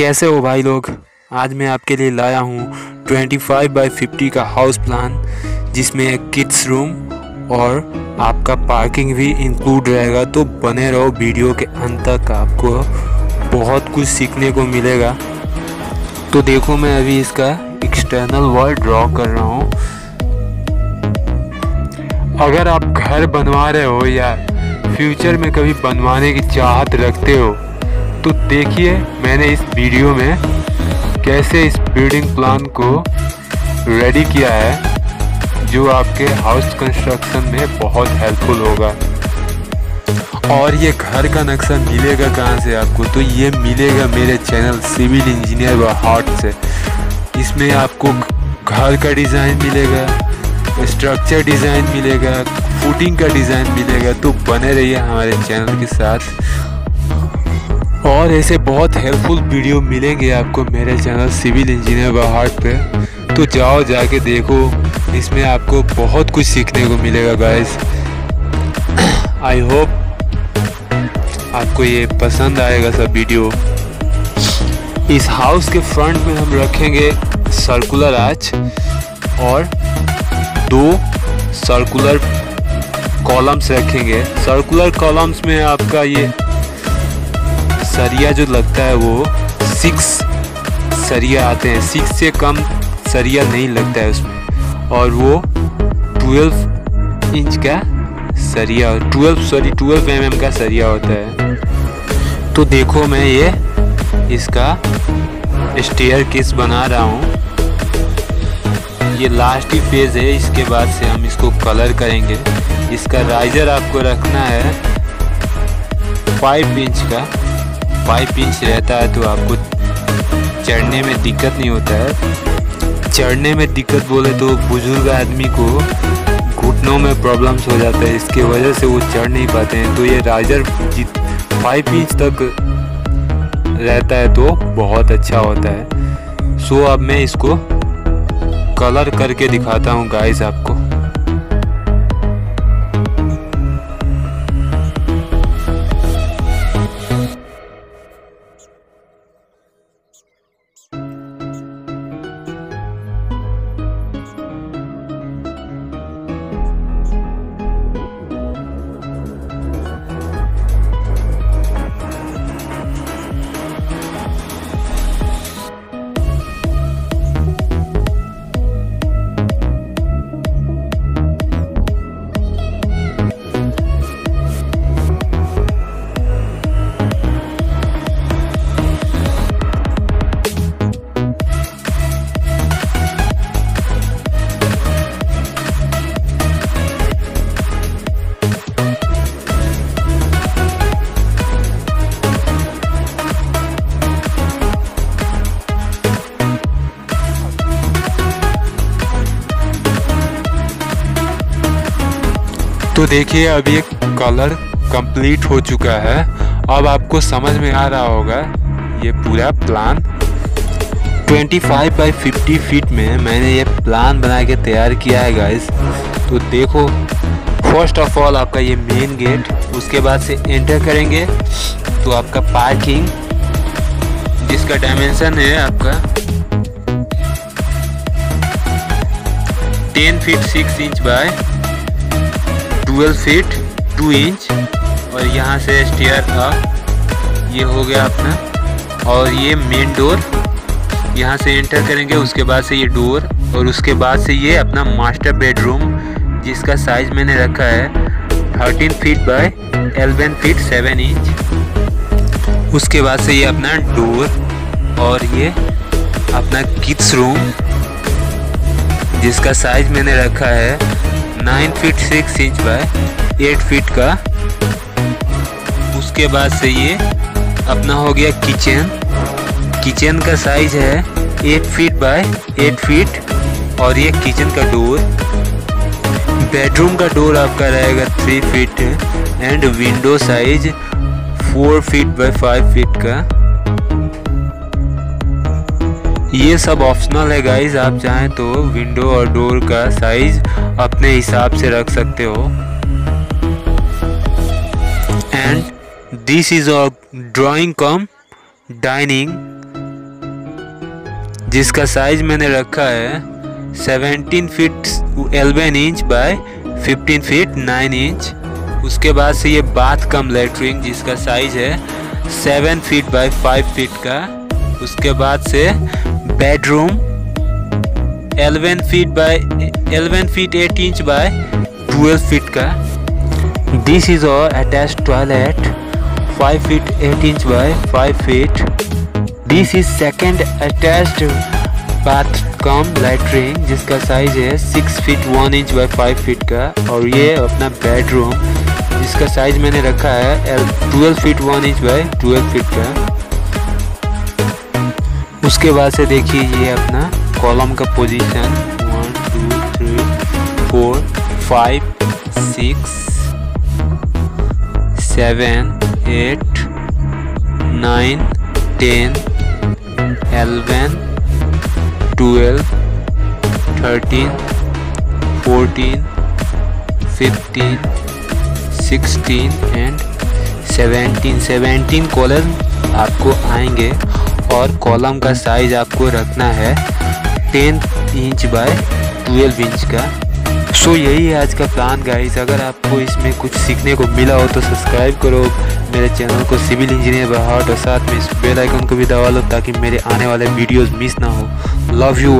कैसे हो भाई लोग? आज मैं आपके लिए लाया हूँ 25 फाइव बाई 50 का हाउस प्लान जिसमें किड्स रूम और आपका पार्किंग भी इंक्लूड रहेगा। तो बने रहो वीडियो के अंत तक, आपको बहुत कुछ सीखने को मिलेगा। तो देखो मैं अभी इसका एक्सटर्नल वॉल ड्रॉ कर रहा हूँ। अगर आप घर बनवा रहे हो या फ्यूचर में कभी बनवाने की चाहत रखते हो तो देखिए मैंने इस वीडियो में कैसे इस बिल्डिंग प्लान को रेडी किया है, जो आपके हाउस कंस्ट्रक्शन में बहुत हेल्पफुल होगा। और ये घर का नक्शा मिलेगा कहाँ से आपको? तो ये मिलेगा मेरे चैनल सिविल इंजीनियर व हार्ट से। इसमें आपको घर का डिज़ाइन मिलेगा स्ट्रक्चर डिज़ाइन मिलेगा फूटिंग का डिज़ाइन मिलेगा। तो बने रहिए हमारे चैनल के साथ। और ऐसे बहुत हेल्पफुल वीडियो मिलेंगे आपको मेरे चैनल सिविल इंजीनियर हार्ट पे। तो जाओ, जाके देखो। इसमें आपको बहुत कुछ सीखने को मिलेगा गाइस आई होप आपको ये पसंद आएगा सब वीडियो इस हाउस के फ्रंट में हम रखेंगे सर्कुलर आर्च और दो सर्कुलर कॉलम्स रखेंगे। सर्कुलर कॉलम्स में आपका ये सरिया जो लगता है वो सिक्स सरिया आते हैं। सिक्स से कम सरिया नहीं लगता है उसमें। और वो ट्वेल्व इंच का सरिया ट्वेल्व सॉरी ट्वेल्व एम का सरिया होता है। तो देखो मैं ये इसका स्टेयर केस बना रहा हूँ। ये लास्ट ही फ़ेज़ है। इसके बाद से हम इसको कलर करेंगे। इसका राइजर आपको रखना है फाइव इंच का। फाइव इंच रहता है तो आपको चढ़ने में दिक्कत नहीं होता है। चढ़ने में दिक्कत बोले तो बुज़ुर्ग आदमी को घुटनों में प्रॉब्लम्स हो जाता है। इसके वजह से वो चढ़ नहीं पाते हैं। तो ये राइजर फाइव इंच तक रहता है तो बहुत अच्छा होता है। सो अब मैं इसको कलर करके दिखाता हूँ गाइस आपको। तो देखिए अभी एक कलर कंप्लीट हो चुका है। अब आपको समझ में आ रहा होगा, ये पूरा प्लान 25 फाइव बाई 50 फीट में मैंने ये प्लान बना के तैयार किया है गाइस तो देखो फ़र्स्ट ऑफ़ ऑल आपका ये मेन गेट उसके बाद से एंटर करेंगे। तो आपका पार्किंग जिसका डायमेंशन है आपका 10 feet 6 inch by 12 feet 2 inch, और यहाँ से स्टेयर अप ये हो गया अपना। और ये मेन डोर यहाँ से एंटर करेंगे, उसके बाद से ये डोर और उसके बाद से ये अपना मास्टर बेडरूम जिसका साइज़ मैंने रखा है 13 फीट बाय 11 फीट 7 इंच उसके बाद से ये अपना डोर और ये अपना किड्स रूम जिसका साइज़ मैंने रखा है 9 फीट 6 इंच बाय 8 फीट का। उसके बाद से ये अपना हो गया किचन किचन का साइज़ है 8 फीट बाय 8 फीट और ये किचन का डोर बेडरूम का डोर आपका रहेगा 3 feet and window size 4 feet by 5 feet का। ये सब ऑप्शनल है गाइज़ आप चाहें तो विंडो और डोर का साइज़ अपने हिसाब से रख सकते हो। And this is a drawing cum dining जिसका साइज़ मैंने रखा है 17 feet 11 inch by 15 feet 9 inch उसके बाद से ये बाथ कम लेटरिंग जिसका साइज़ है 7 फीट बाय 5 फीट का। उसके बाद से bedroom 11 feet by 11 feet 8 inch by 12 feet का दिस इज़ और attach toilet 5 feet 8 inch by 5 feet this is second attached bath cum latrine जिसका साइज़ है six feet one inch by five feet का. और ये अपना बेडरूम जिसका size मैंने रखा है 12 feet one inch by 12 feet का. उसके बाद से देखिए ये अपना कॉलम का position. One two three four five six seven eight nine ten eleven twelve thirteen fourteen fifteen sixteen and seventeen seventeen column आपको आएँगे। और कॉलम का साइज़ आपको रखना है ten inch by twelve inch का। सो so, यही है आज का प्लान गाइस अगर आपको इसमें कुछ सीखने को मिला हो तो सब्सक्राइब करो। मेरे चैनल को सिविल इंजीनियर बहाट और साथ में इस बेल आइकन को भी दबा लो ताकि मेरे आने वाले वीडियोस मिस ना हो। Love you